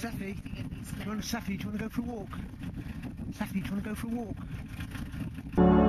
Safi, do you want, do you want to go for a walk? Safi, do you want to go for a walk?